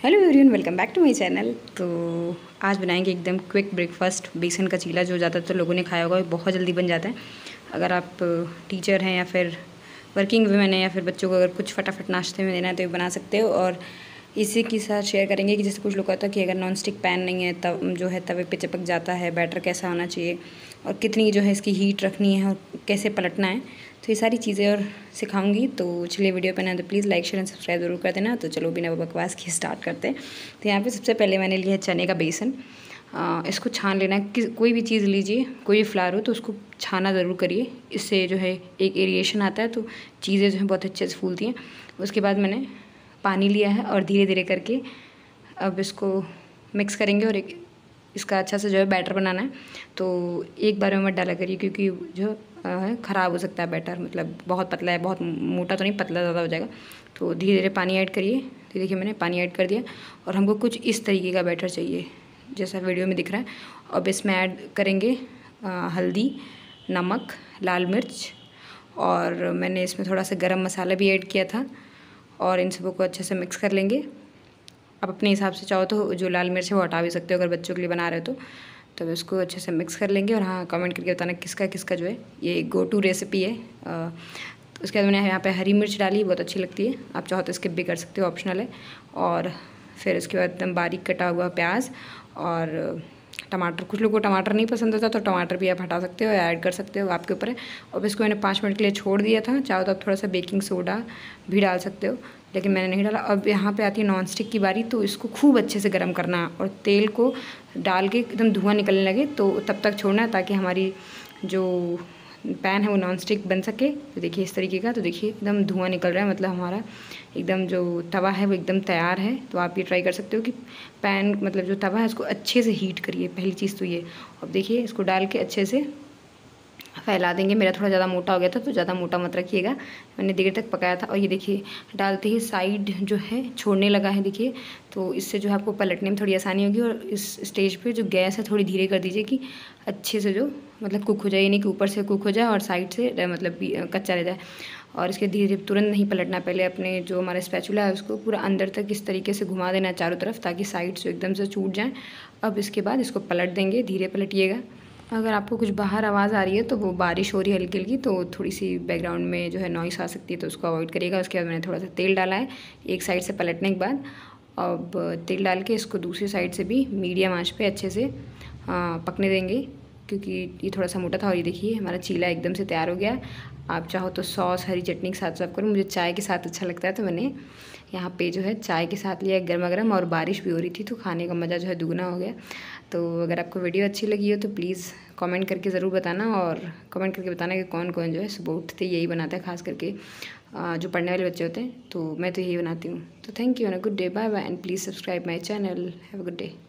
Hello everyone welcome back to my channel तो आज बनाएँगे एकदम क्विक ब्रेकफास्ट बेसन का चीला जो ज़्यादातर लोगों ने खाया होगा, बहुत जल्दी बन जाता है। अगर आप टीचर हैं या फिर वर्किंग वुमेन है या फिर बच्चों को अगर कुछ फटाफट नाश्ते में देना है तो ये बना सकते हो। और इसी के साथ शेयर करेंगे कि जैसे कुछ लोग कहता है कि अगर नॉन स्टिक पैन नहीं है, तब, जो है तवे पे चिपक जाता है बैटर कैसा होना चाहिए और कितनी जो है इसकी हीट रखनी है और कैसे पलटना है। तो ये सारी चीज़ें और सिखाऊँगी। तो चलिए वीडियो पे ना तो please like share and subscribe ज़रूर कर देना। तो चलो बिना बकवास की स्टार्ट करते हैं। तो यहाँ पे सबसे पहले मैंने लिया है चने का बेसन। आ, इसको छान लेना। है कोई भी चीज़ लीजिए कोई भी फ्लावर हो तो उसको छाना ज़रूर करिए। इससे जो है एक एरिएशन आता है तो चीज़ें जो है बहुत अच्छे से फूलती हैं। उसके बाद मैंने पानी लिया है और धीरे धीरे करके अब इसको मिक्स करेंगे और एक इसका अच्छा से जो है बैटर बनाना है। तो एक बार में मत डाला करिए क्योंकि जो है, ख़राब हो सकता है बैटर मतलब बहुत पतला है, बहुत मोटा तो नहीं, पतला ज़्यादा हो जाएगा। तो धीरे धीरे पानी ऐड करिए। तो देखिए मैंने पानी ऐड कर दिया और हमको कुछ इस तरीके का बैटर चाहिए, जैसा वीडियो में दिख रहा है। अब इसमें ऐड करेंगे हल्दी, नमक, लाल मिर्च और मैंने इसमें थोड़ा सा गरम मसाला भी ऐड किया था और इन सबको अच्छे से मिक्स कर लेंगे। आप अपने हिसाब से चाहो तो जो लाल मिर्च है वो हटा भी सकते हो अगर बच्चों के लिए बना रहे हो तो। तो इसको अच्छे से मिक्स कर लेंगे और हाँ कमेंट करके बताना किसका किसका जो है, ये गो टू रेसिपी है। तो उसके बाद मैंने यहाँ पे हरी मिर्च डाली, बहुत अच्छी लगती है। आप चाहो तो स्किप भी कर सकते हो ऑप्शनल है। और फिर उसके बाद एकदम बारीक कटा हुआ प्याज और टमाटर, कुछ लोगों को टमाटर नहीं पसंद होता तो टमाटर भी आप हटा सकते हो, ऐड कर सकते हो आपके ऊपर। है अब इसको मैंने पाँच मिनट के लिए छोड़ दिया था, चाहो तो आप थोड़ा सा बेकिंग सोडा भी डाल सकते हो, लेकिन मैंने नहीं डाला। अब यहाँ पे आती है नॉन स्टिक की बारी तो इसको खूब अच्छे से गर्म करना और तेल को डाल के एकदम धुआँ निकलने लगे तो तब तक छोड़ना ताकि हमारी जो पैन है, वो नॉन स्टिक बन सके। तो देखिए इस तरीके का तो देखिए एकदम धुआँ निकल रहा है मतलब हमारा एकदम जो तवा है, वो एकदम तैयार है। तो आप ये ट्राई कर सकते हो कि पैन मतलब जो तवा है, उसको अच्छे से हीट करिए। पहली चीज़ तो ये। अब देखिए इसको डाल के अच्छे से फैला देंगे। मेरा थोड़ा ज़्यादा मोटा हो गया था तो ज़्यादा मोटा मत रखिएगा। मैंने देर तक पकाया था। और ये देखिए, डालते ही साइड जो है, छोड़ने लगा है देखिए। तो इससे जो है आपको पलटने में थोड़ी आसानी होगी। और इस स्टेज पे जो गैस है, थोड़ी धीरे कर दीजिए कि अच्छे से जो मतलब कुक हो जाए, यानी कि ऊपर से कुक हो जाए और साइड से मतलब कच्चा रह जाए। और इसके धीरे धीरे तुरंत नहीं पलटना। पहले अपने जो हमारा स्पैचुला है, उसको पूरा अंदर तक इस तरीके से घुमा देना है चारों तरफ़, ताकि साइड से एकदम से छूट जाए। अब इसके बाद इसको पलट देंगे। धीरे पलटिएगा। अगर आपको कुछ बाहर आवाज़ आ रही है तो वो बारिश हो रही है हल्की हल्की तो थोड़ी सी बैकग्राउंड में जो है नॉइस आ सकती है तो उसको अवॉइड करिएगा। उसके बाद मैंने थोड़ा सा तेल डाला है, एक साइड से पलटने के बाद। अब तेल डाल के इसको दूसरी साइड से भी मीडियम आँच पे अच्छे से पकने देंगे, क्योंकि ये थोड़ा सा मोटा था और ये देखिए, हमारा चीला एकदम से तैयार हो गया आप चाहो तो सॉस, हरी चटनी के साथ सर्व करो, मुझे चाय के साथ अच्छा लगता है तो मैंने यहाँ पे जो है चाय के साथ लिया गर्मा गर्म और बारिश भी हो रही थी तो खाने का मज़ा जो है दुगना हो गया। तो अगर आपको वीडियो अच्छी लगी हो तो प्लीज़ कमेंट करके ज़रूर बताना और कमेंट करके बताना कि कौन कौन जो है सुबह उठते यही बनाता है, खास करके जो पढ़ने वाले बच्चे होते हैं। तो मैं तो यही बनाती हूँ। तो thank you and a good day bye bye and please subscribe my channel have a good day